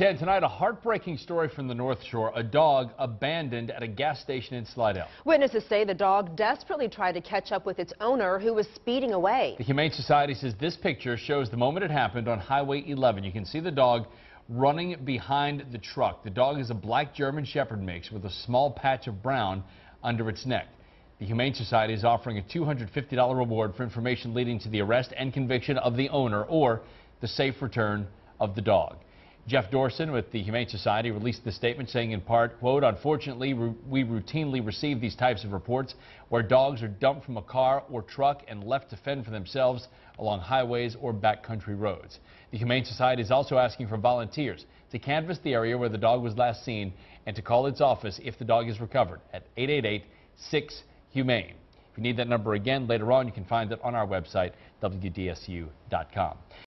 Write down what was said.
10 tonight, a heartbreaking story from the North Shore. A dog abandoned at a gas station in Slidell. Witnesses say the dog desperately tried to catch up with its owner who was speeding away. The Humane Society says this picture shows the moment it happened on Highway 11. You can see the dog running behind the truck. The dog is a black German Shepherd mix with a small patch of brown under its neck. The Humane Society is offering a $250 reward for information leading to the arrest and conviction of the owner or the safe return of the dog. Jeff Dorson with the Humane Society released the statement saying in part, quote, unfortunately, we routinely receive these types of reports where dogs are dumped from a car or truck and left to fend for themselves along highways or backcountry roads. The Humane Society is also asking for volunteers to canvass the area where the dog was last seen and to call its office if the dog is recovered at 888-6-HUMANE. If you need that number again later on, you can find it on our website, WDSU.com.